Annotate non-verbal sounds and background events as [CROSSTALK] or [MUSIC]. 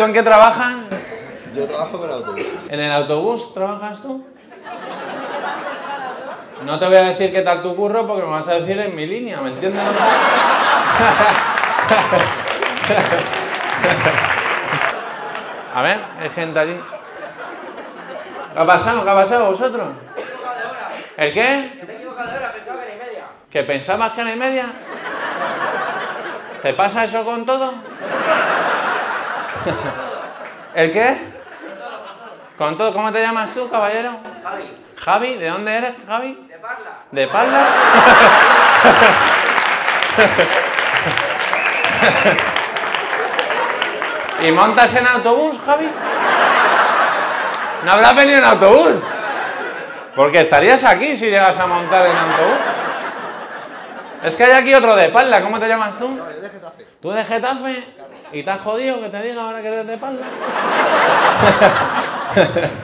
¿Tú en qué trabajas? Yo trabajo con autobuses. ¿En el autobús trabajas tú? No te voy a decir qué tal tu curro porque me vas a decir en mi línea, ¿me entiendes? [LAUGHS] A ver, hay gente allí. ¿Qué ha pasado? ¿Qué ha pasado vosotros? ¿El qué? Me he equivocado de hora, pensaba que era y media. ¿Que pensabas que era y media? ¿Te pasa eso con todo? [LAUGHS] ¿El qué? ¿Con todo? ¿Cómo te llamas tú, caballero? Javi, Javi, ¿de dónde eres, Javi? de Parla. ¿De Palma? [LAUGHS] ¿Y montas en autobús, Javi? ¿No habrás venido en autobús? Porque estarías aquí si llegas a montar en autobús. Es que hay aquí otro de Palma, ¿cómo te llamas tú? No, yo de Getafe. ¿Tú de Getafe? ¿Y has jodido que te diga ahora que eres de Palma? [LAUGHS]